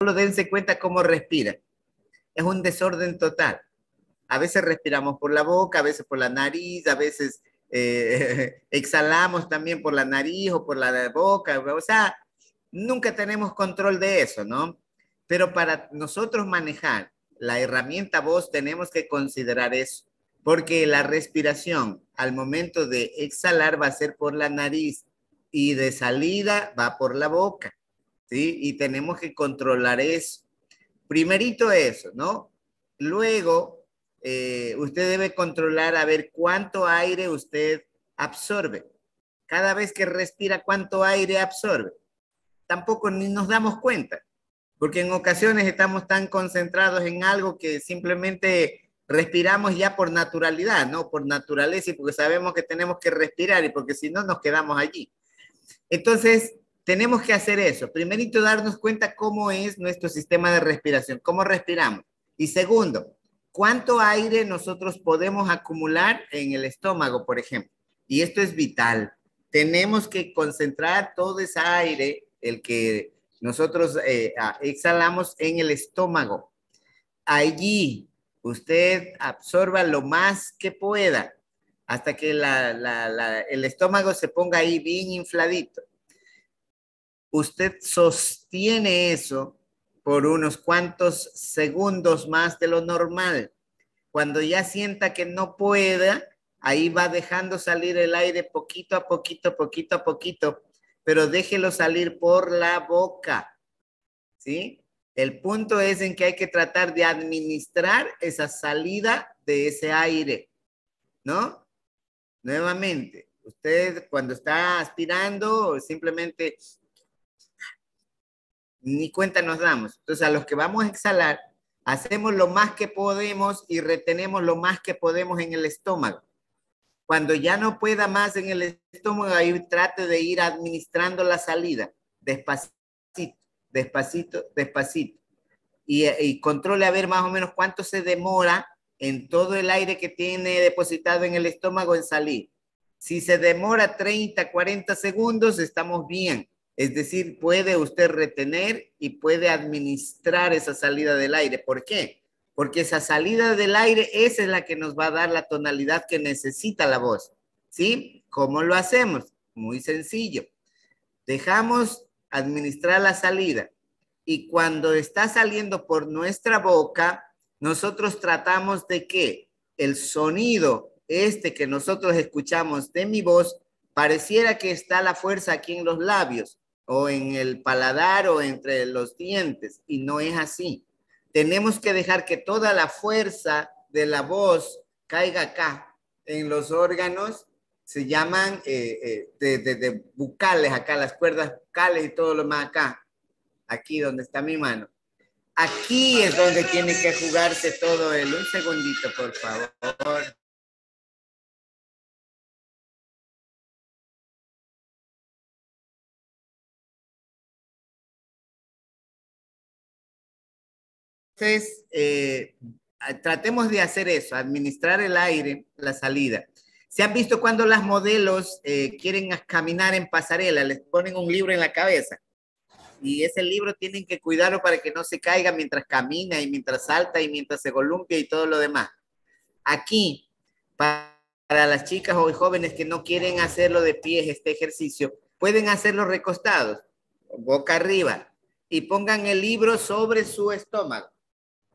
dense cuenta cómo respira. Es un desorden total. A veces respiramos por la boca, a veces por la nariz, a veces eh, exhalamos también por la nariz o por la boca. O sea, nunca tenemos control de eso, ¿no? Pero para nosotros manejar la herramienta voz tenemos que considerar eso, porque la respiración al momento de exhalar va a ser por la nariz y de salida va por la boca, ¿sí? Y tenemos que controlar eso. Primerito eso, ¿no? Luego, eh, usted debe controlar a ver cuánto aire usted absorbe. Cada vez que respira, cuánto aire absorbe. Tampoco ni nos damos cuenta, porque en ocasiones estamos tan concentrados en algo que simplemente respiramos ya por naturalidad, ¿no? Por naturaleza y porque sabemos que tenemos que respirar y porque si no nos quedamos allí. Entonces, tenemos que hacer eso. Primerito, darnos cuenta cómo es nuestro sistema de respiración, cómo respiramos. Y segundo, cuánto aire nosotros podemos acumular en el estómago, por ejemplo. Y esto es vital. Tenemos que concentrar todo ese aire, el que nosotros eh, exhalamos en el estómago. Allí usted absorba lo más que pueda hasta que el estómago se ponga ahí bien infladito usted sostiene eso por unos cuantos segundos más de lo normal. Cuando ya sienta que no pueda, ahí va dejando salir el aire poquito a poquito, poquito a poquito, pero déjelo salir por la boca. ¿Sí? El punto es en que hay que tratar de administrar esa salida de ese aire, ¿no? Nuevamente, usted cuando está aspirando, simplemente ni cuenta nos damos. Entonces, a los que vamos a exhalar, hacemos lo más que podemos y retenemos lo más que podemos en el estómago. Cuando ya no pueda más en el estómago, ahí trate de ir administrando la salida, despacito, despacito, despacito. Y, y controle a ver más o menos cuánto se demora en todo el aire que tiene depositado en el estómago en salir. Si se demora 30, 40 segundos, estamos bien es decir, puede usted retener y puede administrar esa salida del aire. ¿Por qué? Porque esa salida del aire, es la que nos va a dar la tonalidad que necesita la voz. ¿Sí? ¿Cómo lo hacemos? Muy sencillo. Dejamos administrar la salida y cuando está saliendo por nuestra boca, nosotros tratamos de que el sonido este que nosotros escuchamos de mi voz pareciera que está la fuerza aquí en los labios, o en el paladar o entre los dientes, y no es así. Tenemos que dejar que toda la fuerza de la voz caiga acá, en los órganos, se llaman eh, eh, de, bucales, acá las cuerdas bucales y todo lo más acá, aquí donde está mi mano. Aquí es donde tiene que jugarse todo el. Un segundito, por favor. Entonces, eh, tratemos de hacer eso, administrar el aire, la salida. ¿Se han visto cuando las modelos eh, quieren caminar en pasarela? Les ponen un libro en la cabeza. Y ese libro tienen que cuidarlo para que no se caiga mientras camina y mientras salta y mientras se columpia y todo lo demás. Aquí, para las chicas o jóvenes que no quieren hacerlo de pies, este ejercicio, pueden hacerlo recostados, boca arriba, y pongan el libro sobre su estómago.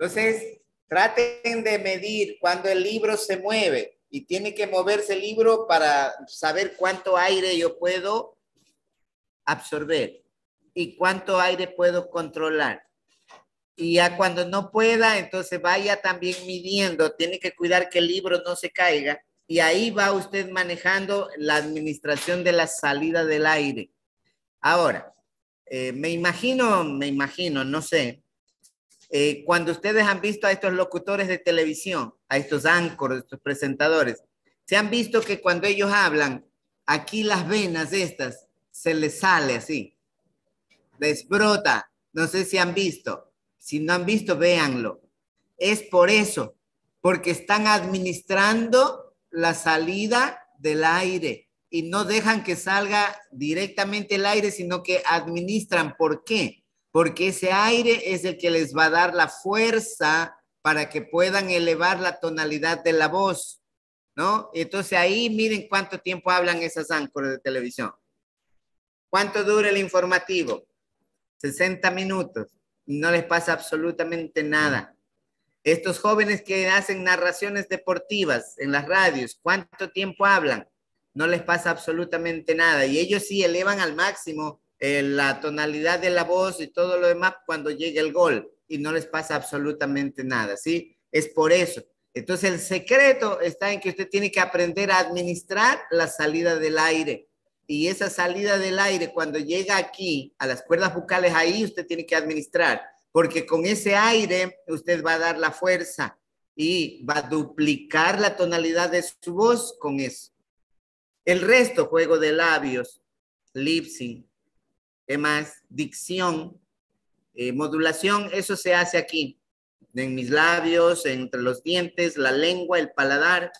Entonces, traten de medir cuando el libro se mueve y tiene que moverse el libro para saber cuánto aire yo puedo absorber y cuánto aire puedo controlar. Y ya cuando no pueda, entonces vaya también midiendo, tiene que cuidar que el libro no se caiga y ahí va usted manejando la administración de la salida del aire. Ahora, eh, me imagino, me imagino, no sé, eh, cuando ustedes han visto a estos locutores de televisión, a estos anchors, estos presentadores, se han visto que cuando ellos hablan, aquí las venas estas se les sale así, les brota. No sé si han visto. Si no han visto, véanlo. Es por eso, porque están administrando la salida del aire y no dejan que salga directamente el aire, sino que administran. ¿Por qué? Porque ese aire es el que les va a dar la fuerza para que puedan elevar la tonalidad de la voz, ¿no? Entonces ahí miren cuánto tiempo hablan esas áncoras de televisión. ¿Cuánto dura el informativo? 60 minutos. No les pasa absolutamente nada. Estos jóvenes que hacen narraciones deportivas en las radios, ¿cuánto tiempo hablan? No les pasa absolutamente nada. Y ellos sí elevan al máximo eh, la tonalidad de la voz y todo lo demás cuando llega el gol y no les pasa absolutamente nada, ¿sí? Es por eso. Entonces el secreto está en que usted tiene que aprender a administrar la salida del aire. Y esa salida del aire, cuando llega aquí a las cuerdas bucales, ahí usted tiene que administrar, porque con ese aire usted va a dar la fuerza y va a duplicar la tonalidad de su voz con eso. El resto, juego de labios, lip más? Dicción, eh, modulación, eso se hace aquí, en mis labios, entre los dientes, la lengua, el paladar,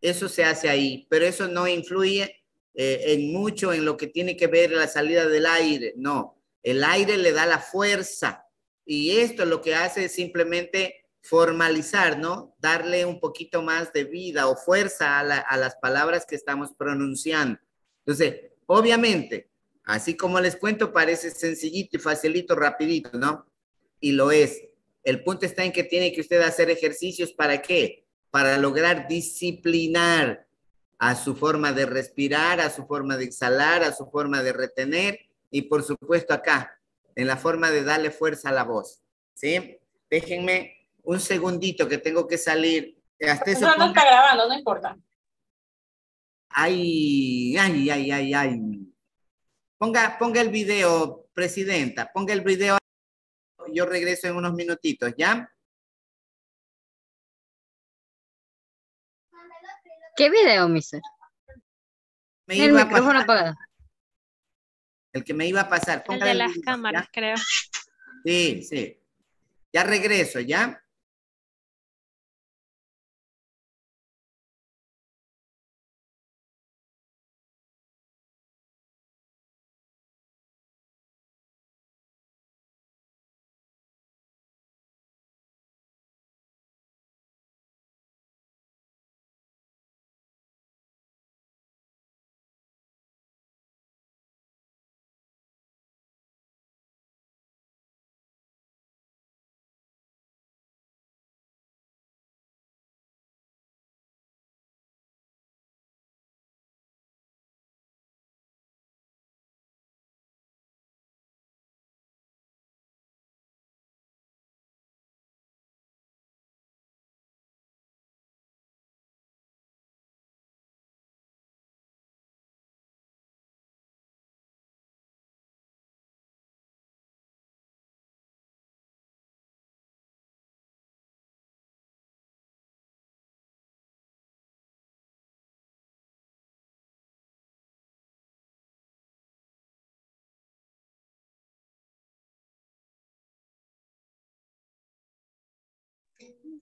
eso se hace ahí, pero eso no influye eh, en mucho en lo que tiene que ver la salida del aire, no, el aire le da la fuerza y esto lo que hace es simplemente formalizar, ¿no? Darle un poquito más de vida o fuerza a, a las palabras que estamos pronunciando. Entonces, obviamente, Así como les cuento, parece sencillito y facilito, rapidito, ¿no? Y lo es. El punto está en que tiene que usted hacer ejercicios para qué? Para lograr disciplinar a su forma de respirar, a su forma de exhalar, a su forma de retener y por supuesto acá, en la forma de darle fuerza a la voz. ¿Sí? Déjenme un segundito que tengo que salir. Hasta eso no está grabando, no importa. Ay, ay, ay, ay, ay. Ponga, ponga el video, presidenta, ponga el video. Yo regreso en unos minutitos, ¿ya? ¿Qué video, mister? el micrófono apagado. El que me iba a pasar. el de las cámaras, creo. Sí, sí. Ya regreso, ¿ya?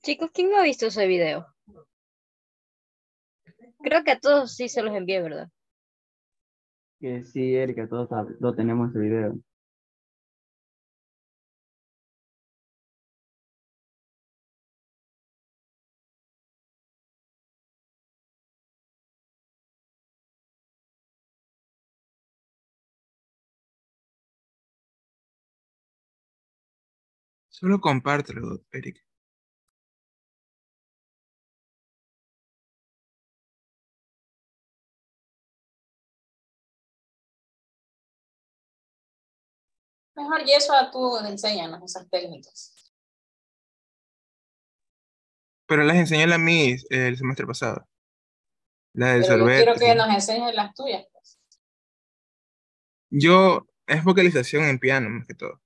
Chicos, ¿quién no ha visto ese video? Creo que a todos sí se los envié, ¿verdad? Que sí, Erika, todos lo tenemos ese video. Solo compártelo, Erika. Mejor Yeshua, tú enséñanos esas técnicas. Pero las enseñé a mí el semestre pasado. La del Pero yo quiero que nos enseñes las tuyas. Pues. Yo, es vocalización en piano más que todo.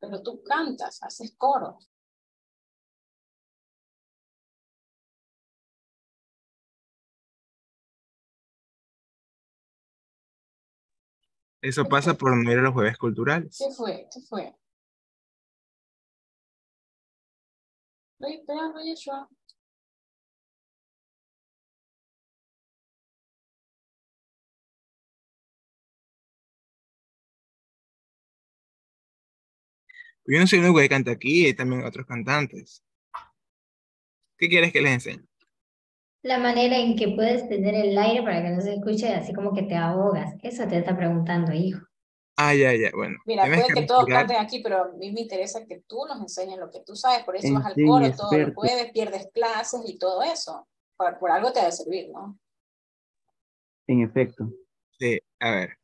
Pero tú cantas, haces coros. Eso pasa por no ir a los jueves culturales. ¿Qué fue? ¿Qué fue? Yo no soy el único que canta aquí, hay también otros cantantes. ¿Qué quieres que les enseñe? La manera en que puedes tener el aire para que no se escuche así como que te ahogas. Eso te está preguntando, hijo. Ah, ya, ya, bueno. Mira, puede que todos respirar. canten aquí, pero a mí me interesa que tú nos enseñes lo que tú sabes, por eso vas al coro todos los jueves, pierdes clases y todo eso. Por, por algo te ha de servir, ¿no? En efecto. Sí, a ver.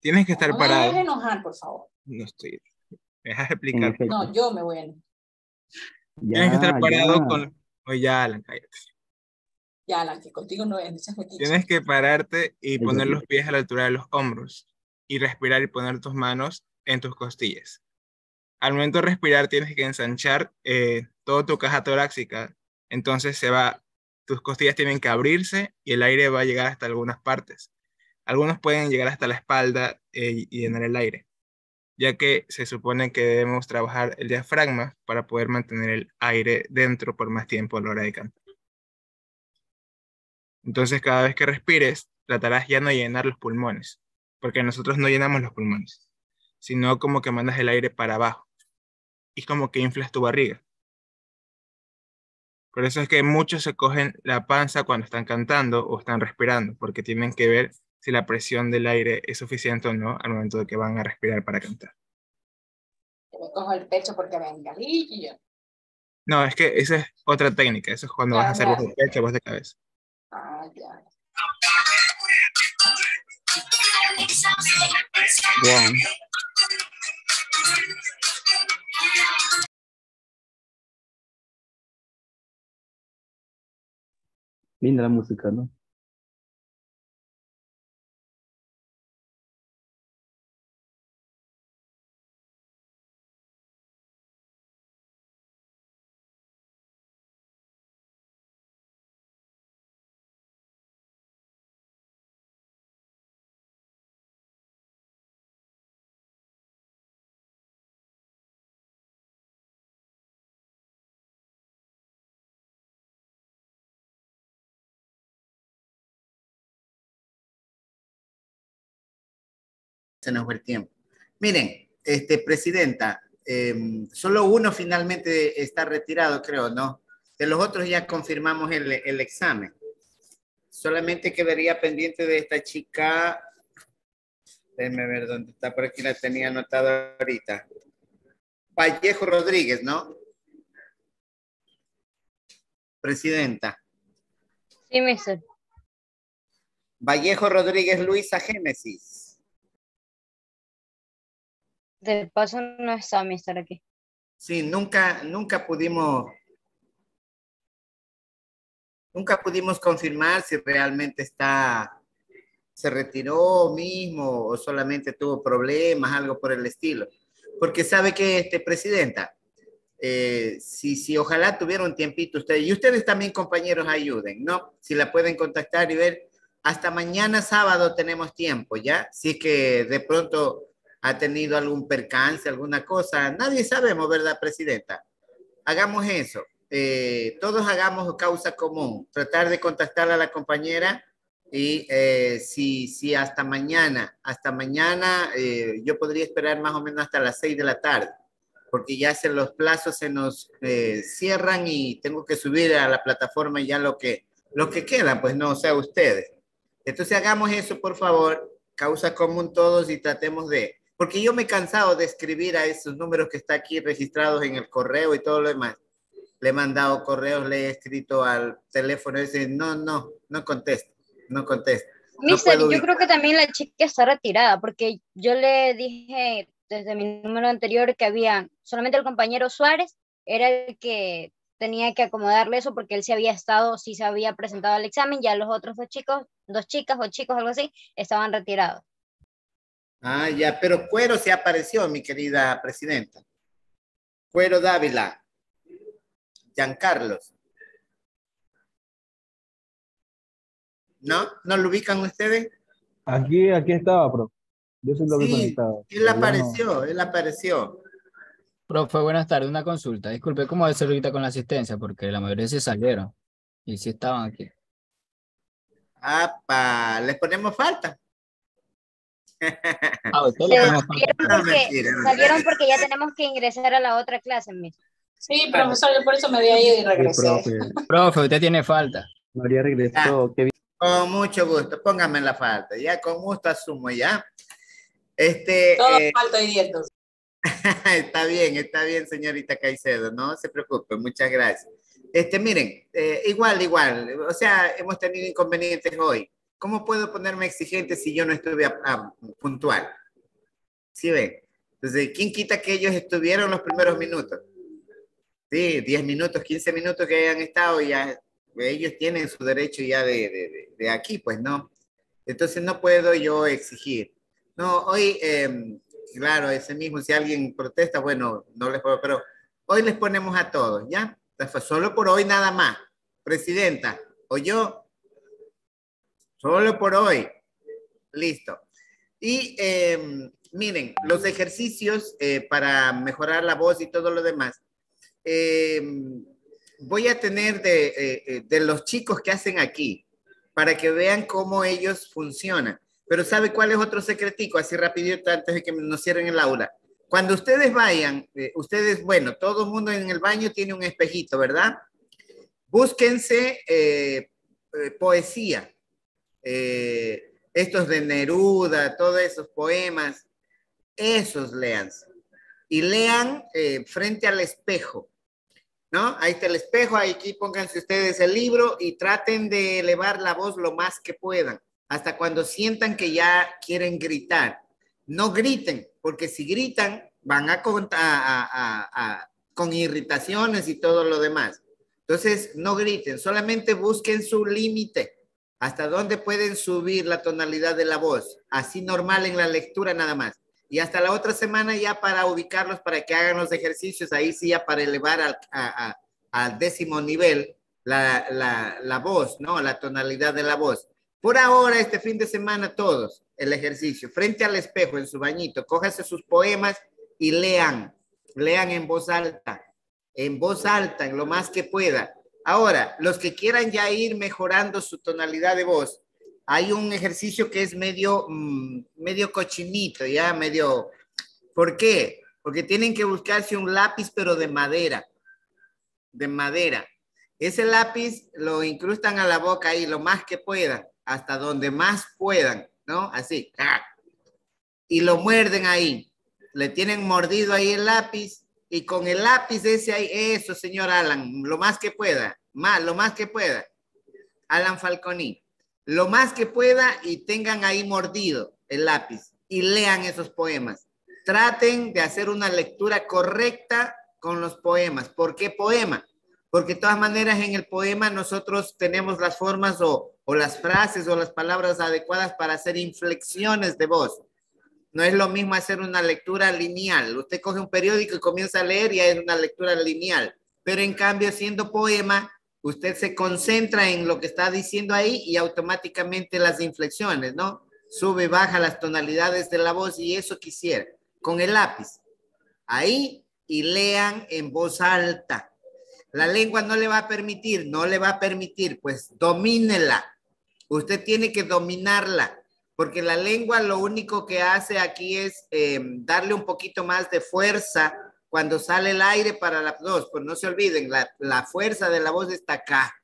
Tienes que estar No me parado. enojar, por favor. No estoy. ¿Me dejas explicar? No, yo me voy a enojar. Tienes que estar parado ya. con. Oye, ya, Alan, cállate. Ya, Alan, que contigo no es, metiche. Tienes que pararte y poner los pies a la altura de los hombros y respirar y poner tus manos en tus costillas. Al momento de respirar tienes que ensanchar eh, toda tu caja torácica, entonces se va, tus costillas tienen que abrirse y el aire va a llegar hasta algunas partes. Algunos pueden llegar hasta la espalda eh, y llenar el aire, ya que se supone que debemos trabajar el diafragma para poder mantener el aire dentro por más tiempo a la hora de cantar. Entonces, cada vez que respires, tratarás ya no llenar los pulmones, porque nosotros no llenamos los pulmones, sino como que mandas el aire para abajo y como que inflas tu barriga. Por eso es que muchos se cogen la panza cuando están cantando o están respirando, porque tienen que ver si la presión del aire es suficiente o no al momento de que van a respirar para cantar. Me cojo el pecho porque y yo. No, es que esa es otra técnica, eso es cuando vas a hacer voz de pecho, voz de cabeza. Ah, ya. Linda la música, ¿no? Se nos fue el tiempo. Miren, este, Presidenta, eh, solo uno finalmente está retirado, creo, ¿no? De los otros ya confirmamos el, el examen. Solamente quedaría pendiente de esta chica. Déjenme ver dónde está, por aquí la tenía anotada ahorita. Vallejo Rodríguez, ¿no? Presidenta. Sí, mister. Vallejo Rodríguez Luisa Génesis. De paso no está mister aquí. Sí, nunca, nunca pudimos, nunca pudimos confirmar si realmente está, se retiró mismo o solamente tuvo problemas, algo por el estilo. Porque sabe que, este, Presidenta, eh, si, si ojalá tuviera un tiempito ustedes, y ustedes también compañeros ayuden, ¿no? Si la pueden contactar y ver, hasta mañana sábado tenemos tiempo, ¿ya? Es que de pronto ha tenido algún percance, alguna cosa. Nadie sabemos, ¿verdad, Presidenta? Hagamos eso. Eh, todos hagamos causa común. Tratar de contactar a la compañera y eh, si, si hasta mañana, hasta mañana, eh, yo podría esperar más o menos hasta las seis de la tarde, porque ya se, los plazos se nos eh, cierran y tengo que subir a la plataforma ya lo que, lo que queda, pues no, o sea, ustedes. Entonces hagamos eso, por favor, causa común todos y tratemos de, porque yo me he cansado de escribir a esos números que está aquí registrados en el correo y todo lo demás. Le he mandado correos, le he escrito al teléfono ese, no, no, no contesta, no contesta. No Mister, yo creo que también la chica está retirada, porque yo le dije desde mi número anterior que había solamente el compañero Suárez, era el que tenía que acomodarle eso porque él sí había estado, sí se había presentado al examen, ya los otros dos chicos, dos chicas o chicos, algo así, estaban retirados. Ah, ya, pero Cuero se apareció, mi querida presidenta. Cuero Dávila. Giancarlos. ¿No? ¿No lo ubican ustedes? Aquí, aquí estaba, pro. Yo sí lo vi conectado. Él no- apareció, él apareció. Profe, buenas tardes. Una consulta. Disculpe, ¿cómo va a ser ahorita con la asistencia? Porque la mayoría se salieron y sí estaban aquí. Apa, les ponemos falta. A usted Se le ponemos salieron No, porque, mentira, no. salieron porque ya tenemos que ingresar a la otra clase, Miss. Sí, profesor, yo por eso me había ido y Sí, regresé. profe. Profe, usted tiene falta. María regresó. Qué bien. Con mucho gusto, póngame la falta, ya con gusto asumo ya. Este, Todo eh, falta entonces. está bien, está bien, señorita Caicedo, no se preocupe, muchas gracias. Este, miren, eh, igual, igual, o sea, hemos tenido inconvenientes hoy. ¿Cómo puedo ponerme exigente si yo no estuve a- a- puntual? ¿Sí ven? Entonces, ¿quién quita que ellos estuvieron los primeros minutos? Sí, 10 minutos, 15 minutos que hayan estado ya, ellos tienen su derecho ya de, de- de- aquí, pues, ¿no? Entonces no puedo yo exigir. No, hoy, eh, claro, ese mismo, si alguien protesta, bueno, no les puedo, pero hoy les ponemos a todos, ¿ya? Solo por hoy nada más. Presidenta, o yo, solo por hoy. Listo. Y eh, miren, los ejercicios eh, para mejorar la voz y todo lo demás. eh, voy a tener de, eh, eh, de los chicos que hacen aquí, para que vean cómo ellos funcionan. Pero ¿sabe cuál es otro secretico? Así rapidito antes de que nos cierren el aula. Cuando ustedes vayan, eh, ustedes, bueno, todo el mundo en el baño tiene un espejito, ¿verdad? Búsquense poesía. Eh, estos de Neruda, todos esos poemas, esos lean. Y lean eh, frente al espejo. ¿No? Ahí está el espejo, aquí pónganse ustedes el libro y traten de elevar la voz lo más que puedan, hasta cuando sientan que ya quieren gritar. No griten, porque si gritan van a, con, a- con irritaciones y todo lo demás. Entonces, no griten, solamente busquen su límite, hasta dónde pueden subir la tonalidad de la voz, así normal en la lectura nada más. Y hasta la otra semana ya para ubicarlos, para que hagan los ejercicios, ahí sí ya para elevar al, décimo nivel la, la, la voz, ¿no? La tonalidad de la voz. Por ahora, este fin de semana, todos, el ejercicio, frente al espejo, en su bañito, cójase sus poemas y lean, lean en voz alta, en voz alta, en lo más que pueda. Ahora, los que quieran ya ir mejorando su tonalidad de voz, hay un ejercicio que es medio, mm, medio cochinito, ya medio... ¿Por qué? Porque tienen que buscarse un lápiz, pero de madera, de madera. Ese lápiz lo incrustan a la boca ahí lo más que puedan, hasta donde más puedan, ¿no? Así. ¡ah! Y lo muerden ahí. Le tienen mordido ahí el lápiz y con el lápiz ese ahí, eso, señor Alan, lo más que pueda, más, lo más que pueda. Alan Falconi, lo más que pueda y tengan ahí mordido el lápiz y lean esos poemas. Traten de hacer una lectura correcta con los poemas. ¿Por qué poema? Porque de todas maneras en el poema nosotros tenemos las formas o, o las frases o las palabras adecuadas para hacer inflexiones de voz. No es lo mismo hacer una lectura lineal. Usted coge un periódico y comienza a leer y es una lectura lineal. Pero en cambio, siendo poema, usted se concentra en lo que está diciendo ahí y automáticamente las inflexiones, ¿no? Sube, baja las tonalidades de la voz y eso quisiera. Con el lápiz. Ahí y lean en voz alta. La lengua no le va a permitir, no le va a permitir, pues domínela. Usted tiene que dominarla, porque la lengua lo único que hace aquí es eh, darle un poquito más de fuerza cuando sale el aire para la voz. Pues no se olviden, la, la fuerza de la voz está acá.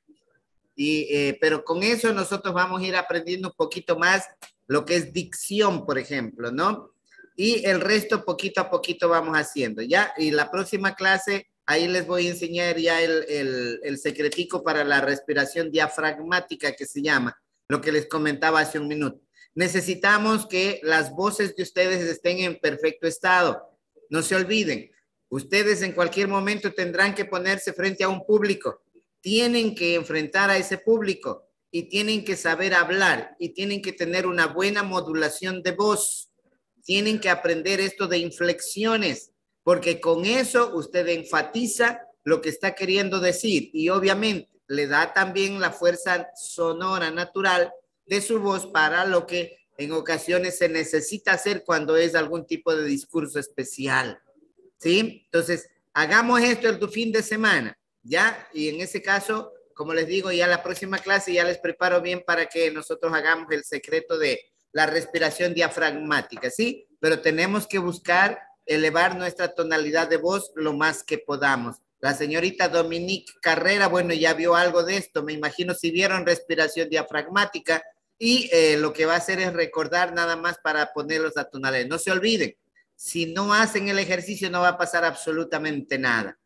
Y, eh, pero con eso nosotros vamos a ir aprendiendo un poquito más lo que es dicción, por ejemplo, ¿no? Y el resto poquito a poquito vamos haciendo, ¿ya? Y la próxima clase, ahí les voy a enseñar ya el, el, el secretico para la respiración diafragmática que se llama, lo que les comentaba hace un minuto. Necesitamos que las voces de ustedes estén en perfecto estado. No se olviden, ustedes en cualquier momento tendrán que ponerse frente a un público. Tienen que enfrentar a ese público y tienen que saber hablar y tienen que tener una buena modulación de voz. Tienen que aprender esto de inflexiones, porque con eso usted enfatiza lo que está queriendo decir y obviamente le da también la fuerza sonora natural de su voz para lo que en ocasiones se necesita hacer cuando es algún tipo de discurso especial. ¿Sí? Entonces, hagamos esto el fin de semana, ¿ya? Y en ese caso, como les digo, ya la próxima clase ya les preparo bien para que nosotros hagamos el secreto de la respiración diafragmática, ¿sí? Pero tenemos que buscar elevar nuestra tonalidad de voz lo más que podamos. La señorita Dominique Carrera, bueno, ya vio algo de esto, me imagino si vieron respiración diafragmática y eh, lo que va a hacer es recordar nada más para ponerlos a tonalidad. No se olviden, si no hacen el ejercicio no va a pasar absolutamente nada.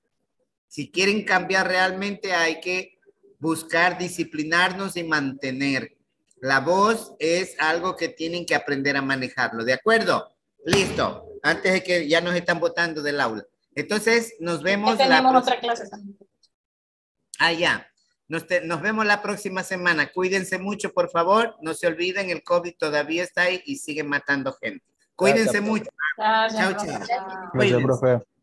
Si quieren cambiar realmente hay que buscar disciplinarnos y mantener. La voz es algo que tienen que aprender a manejarlo, ¿de acuerdo? Listo, antes de que ya nos están votando del aula. Entonces, nos vemos. Ya tenemos la otra clase también. Ah, ya. Nos, te- nos vemos la próxima semana. Cuídense mucho, por favor. No se olviden, el COVID todavía está ahí y sigue matando gente. Cuídense Gracias, mucho. Chao, chao. Gracias, profe.